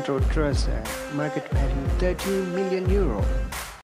Sandro Trezza, market value 13 million euro.